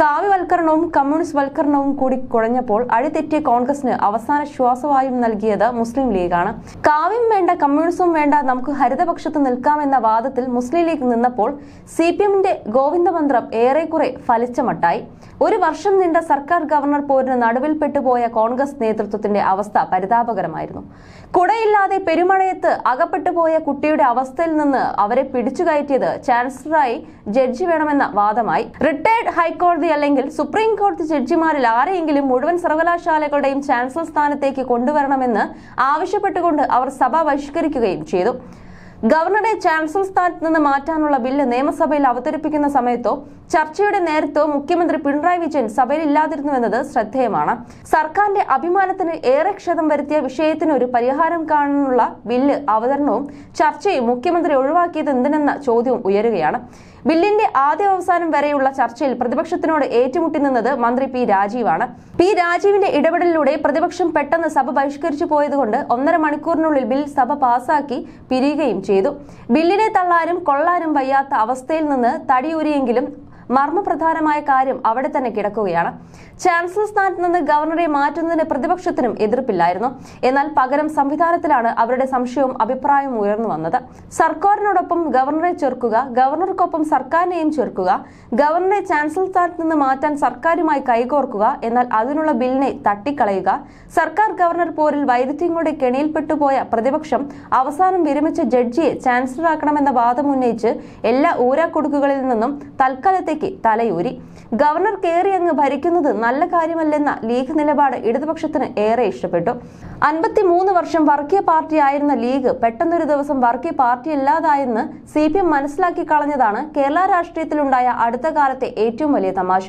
കാവ്യവൽക്കരണവും communist വൽക്കരണവും കൂടി കുഴഞ്ഞപ്പോൾ അഴിതെറ്റിയ കോൺഗ്രസിന് അവസാന ശ്വാസവായും നൽകിയത് മുസ്ലിം ലീഗാണ്. കാവ്യം വേണ്ട കമ്മ്യൂണിസവും വേണ്ട നമുക്ക് ഹരിതപക്ഷത്ത് നിൽക്കാമെന്ന വാദത്തിൽ മുസ്ലിം ലീഗ് നിന്നപ്പോൾ സി പി എമ്മിന്റെ ഗോവിന്ദമന്ത്രം ഏറെക്കുറെ ഫലിച്ചമട്ടായി. ഒരു വർഷം നീണ്ട സർക്കാർ ഗവർണർ പോരിന് നടുവിൽ പെട്ടുപോയ കോൺഗ്രസ് നേതൃത്വത്തിന്റെ അവസ്ഥ പരിതാപകരമായിരുന്നു. കുടയില്ലാതെ പെരുമഴയത്ത് അകപ്പെട്ടുപോയ കുട്ടിയുടെ അവസ്ഥയിൽ നിന്ന് അവരെ പിടിച്ചു കയറ്റിയത് ചാൻസലറായി ജഡ്ജി വേണമെന്ന വാദമായി. റിട്ടയർഡ് ഹൈക്കോടതി അല്ലെങ്കിൽ സുപ്രീം കോടതി ജഡ്ജിമാരിൽ ആരെയെങ്കിലും മുഴുവൻ സർവകലാശാലകളുടെയും ചാൻസലർ സ്ഥാനത്തേക്ക് കൊണ്ടുവരണമെന്ന് ആവശ്യപ്പെട്ടുകൊണ്ട് അവർ സഭ ബഹിഷ്കരിക്കുകയും ചെയ്തു. ഗവർണറെ ചാൻസലർ സ്ഥാനത്ത് നിന്ന് മാറ്റാനുള്ള ബില്ല് നിയമസഭയിൽ അവതരിപ്പിക്കുന്ന സമയത്തോ ചർച്ചയുടെ നേരത്തെ മുഖ്യമന്ത്രി പിണറായി വിജയൻ സഭയിൽ ഇല്ലാതിരുന്നുവെന്നത് ശ്രദ്ധേയമാണ്. സർക്കാരിന്റെ അഭിമാനത്തിന് ഏറെ ക്ഷതം വരുത്തിയ വിഷയത്തിന് ഒരു പരിഹാരം കാണാനുള്ള ബില്ല് അവതരണവും ചർച്ചയും മുഖ്യമന്ത്രി ഒഴിവാക്കിയത് എന്തിനെന്ന ചോദ്യവും ഉയരുകയാണ്. ബില്ലിന്റെ ആദ്യ അവസാനം വരെയുള്ള ചർച്ചയിൽ പ്രതിപക്ഷത്തിനോട് ഏറ്റുമുട്ടി നിന്നത് മന്ത്രി പി രാജീവാണ്. പി രാജീവിന്റെ ഇടപെടലിലൂടെ പ്രതിപക്ഷം പെട്ടെന്ന് സഭ ബഹിഷ്കരിച്ചു പോയതുകൊണ്ട് ഒന്നര മണിക്കൂറിനുള്ളിൽ ബിൽ സഭ പാസാക്കി പിരിയുകയും ചെയ്തു. ബില്ലിനെ തള്ളാനും കൊള്ളാനും വയ്യാത്ത അവസ്ഥയിൽ നിന്ന് തടിയൂരിയെങ്കിലും മർമ്മപ്രധാനമായ കാര്യം അവിടെ തന്നെ കിടക്കുകയാണ്. ചാൻസലർ സ്ഥാനത്ത് നിന്ന് ഗവർണറെ മാറ്റുന്നതിന് പ്രതിപക്ഷത്തിനും എതിർപ്പില്ലായിരുന്നു. എന്നാൽ പകരം സംവിധാനത്തിലാണ് അവരുടെ സംശയവും അഭിപ്രായവും ഉയർന്നു വന്നത്. സർക്കാരിനോടൊപ്പം ഗവർണറെ ചേർക്കുക ഗവർണർക്കൊപ്പം സർക്കാരിനെയും ചേർക്കുക ഗവർണറെ ചാൻസലർ സ്ഥാനത്ത് നിന്ന് മാറ്റാൻ സർക്കാരുമായി കൈകോർക്കുക എന്നാൽ അതിനുള്ള ബില്ലിനെ തട്ടിക്കളയുക സർക്കാർ ഗവർണർ പോരിൽ വൈരുദ്ധ്യങ്ങളുടെ കെണിയിൽപ്പെട്ടുപോയ പ്രതിപക്ഷം അവസാനം വിരമിച്ച ജഡ്ജിയെ ചാൻസലറാക്കണമെന്ന വാദം ഉന്നയിച്ച് എല്ലാ ഊരാക്കൊടുക്കുകളിൽ നിന്നും തൽക്കാലത്തേക്ക് തലയൂരി. ഗവർണർ കയറി അങ്ങ് ഭരിക്കുന്നത് നല്ല കാര്യമല്ലെന്ന ലീഗ് നിലപാട് ഇടതുപക്ഷത്തിന് ഏറെ ഇഷ്ടപ്പെട്ടു. അൻപത്തിമൂന്ന് വർഷം വർഗീയ പാർട്ടിയായിരുന്ന ലീഗ് പെട്ടെന്നൊരു ദിവസം വർഗീയ പാർട്ടിയല്ലാതായെന്ന് സി പി എം മനസ്സിലാക്കി കളഞ്ഞതാണ് കേരള രാഷ്ട്രീയത്തിലുണ്ടായ അടുത്ത കാലത്തെ ഏറ്റവും വലിയ തമാശ.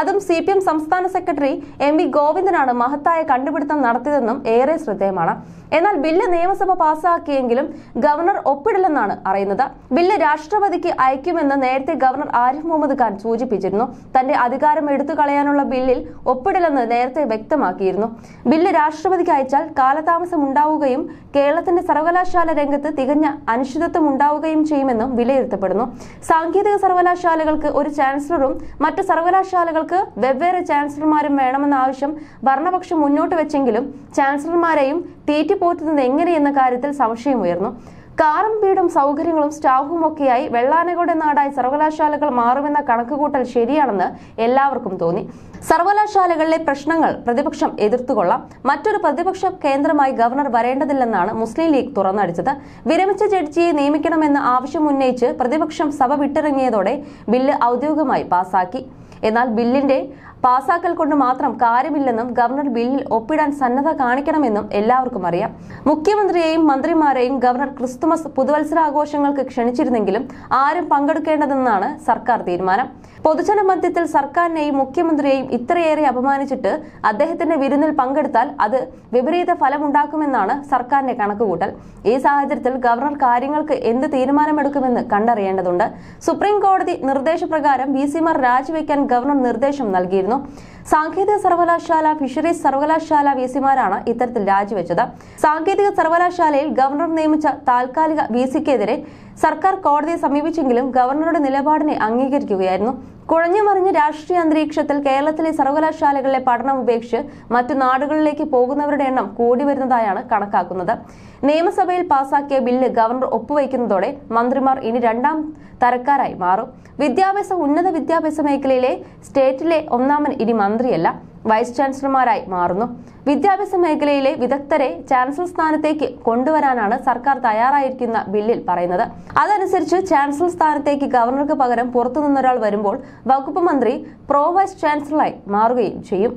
അതും സി പി എം സംസ്ഥാന സെക്രട്ടറി എം വി ഗോവിന്ദനാണ് മഹത്തായ കണ്ടുപിടുത്തം നടത്തിയതെന്നും ഏറെ ശ്രദ്ധേയമാണ്. എന്നാൽ ബില്ല് നിയമസഭ പാസാക്കിയെങ്കിലും ഗവർണർ ഒപ്പിടില്ലെന്നാണ് അറിയുന്നത്. ബില്ല് രാഷ്ട്രപതിക്ക് അയക്കുമെന്ന് നേരത്തെ ഗവർണർ ആരിഫ് മുഹമ്മദ് ഖാൻ സൂചിപ്പിച്ചിരുന്നു. തന്റെ അധികാരം എടുത്തു കളയാനുള്ള ബില്ലിൽ ഒപ്പിടില്ലെന്ന് നേരത്തെ വ്യക്തമാക്കിയിരുന്നു. ബില്ല് രാഷ്ട്രപതിക്ക് അയച്ചാൽ കാലതാമസം ഉണ്ടാവുകയും കേരളത്തിന്റെ സർവകലാശാല രംഗത്ത് തികഞ്ഞ അനിശ്ചിതത്വം ഉണ്ടാവുകയും ചെയ്യുമെന്നും വിലയിരുത്തപ്പെടുന്നു. സാങ്കേതിക സർവകലാശാലകൾക്ക് ഒരു ചാൻസലറും മറ്റ് സർവകലാശാലകൾക്ക് വെവ്വേറെ ചാൻസലർമാരും വേണമെന്ന ആവശ്യം ഭരണപക്ഷം മുന്നോട്ട് വെച്ചെങ്കിലും ചാൻസലർമാരെയും തീറ്റിപ്പോറ്റുന്നത് എങ്ങനെയെന്ന കാര്യത്തിൽ സംശയമുയർന്നു. കാറും വീടും സൗകര്യങ്ങളും സ്റ്റാഫും ഒക്കെയായി വെള്ളാനകളുടെ നാടായി സർവകലാശാലകൾ മാറുമെന്ന കണക്കുകൂട്ടൽ ശരിയാണെന്ന് എല്ലാവർക്കും തോന്നി. സർവകലാശാലകളിലെ പ്രശ്നങ്ങൾ പ്രതിപക്ഷം എതിർത്തുകൊള്ളാം. മറ്റൊരു പ്രതിപക്ഷ കേന്ദ്രമായി ഗവർണർ വരേണ്ടതില്ലെന്നാണ് മുസ്ലിം ലീഗ് തുറന്നടിച്ചത്. വിരമിച്ച ജഡ്ജിയെ നിയമിക്കണമെന്ന ആവശ്യം ഉന്നയിച്ച് പ്രതിപക്ഷം സഭ വിട്ടിറങ്ങിയതോടെ ബില്ല് ഔദ്യോഗികമായി പാസാക്കി. എന്നാൽ ബില്ലിന്റെ പാസാക്കൽ കൊണ്ട് മാത്രം കാര്യമില്ലെന്നും ഗവർണർ ബില്ലിൽ ഒപ്പിടാൻ സന്നദ്ധ കാണിക്കണമെന്നും എല്ലാവർക്കും അറിയാം. മുഖ്യമന്ത്രിയെയും മന്ത്രിമാരെയും ഗവർണർ ക്രിസ്തുമസ് പുതുവത്സരാഘോഷങ്ങൾക്ക് ക്ഷണിച്ചിരുന്നെങ്കിലും ആരും പങ്കെടുക്കേണ്ടതെന്നാണ് സർക്കാർ തീരുമാനം. പൊതുജന മധ്യത്തിൽ സർക്കാരിനെയും മുഖ്യമന്ത്രിയെയും ഇത്രയേറെ അപമാനിച്ചിട്ട് അദ്ദേഹത്തിന്റെ വിരുന്നിൽ പങ്കെടുത്താൽ അത് വിപരീത ഫലമുണ്ടാക്കുമെന്നാണ് സർക്കാരിന്റെ കണക്കുകൂട്ടൽ. ഈ സാഹചര്യത്തിൽ ഗവർണർ കാര്യങ്ങൾക്ക് എന്ത് തീരുമാനമെടുക്കുമെന്ന് കണ്ടറിയേണ്ടതുണ്ട്. സുപ്രീം കോടതി നിർദ്ദേശപ്രകാരം ബി സിമാർ രാജിവെക്കാൻ ഗവർണർ നിർദ്ദേശം നൽകിയിരുന്നു. ¿no? സാങ്കേതിക സർവകലാശാല ഫിഷറീസ് സർവകലാശാല വി സിമാരാണ് ഇത്തരത്തിൽ രാജിവെച്ചത്. സാങ്കേതിക സർവകലാശാലയിൽ ഗവർണർ നിയമിച്ച താൽക്കാലിക വി സിക്കെതിരെ സർക്കാർ കോടതിയെ സമീപിച്ചെങ്കിലും ഗവർണറുടെ നിലപാടിനെ അംഗീകരിക്കുകയായിരുന്നു. കുഴഞ്ഞു മറിഞ്ഞ രാഷ്ട്രീയ അന്തരീക്ഷത്തിൽ കേരളത്തിലെ സർവകലാശാലകളിലെ പഠനം ഉപേക്ഷിച്ച് മറ്റു നാടുകളിലേക്ക് പോകുന്നവരുടെ എണ്ണം കൂടി വരുന്നതായാണ് കണക്കാക്കുന്നത്. നിയമസഭയിൽ പാസാക്കിയ ബില്ല് ഗവർണർ ഒപ്പുവയ്ക്കുന്നതോടെ മന്ത്രിമാർ ഇനി രണ്ടാം തരക്കാരായി മാറും. വിദ്യാഭ്യാസ ഉന്നത വിദ്യാഭ്യാസ മേഖലയിലെ സ്റ്റേറ്റിലെ ഒന്നാമൻ ഇനി മന്ത്രിയല്ല വൈസ് ചാൻസലർമാരായി മാറുന്നു. വിദ്യാഭ്യാസ മേഖലയിലെ വിദഗ്ധരെ ചാൻസലർ സ്ഥാനത്തേക്ക് കൊണ്ടുവരാനാണ് സർക്കാർ തയ്യാറായിരിക്കുന്ന ബില്ലിൽ പറയുന്നത്. അതനുസരിച്ച് ചാൻസലർ സ്ഥാനത്തേക്ക് ഗവർണർക്ക് പകരം പുറത്തുനിന്നൊരാൾ വരുമ്പോൾ വകുപ്പ് മന്ത്രി പ്രോ വൈസ് ചാൻസലറായി മാറുകയും ചെയ്യും.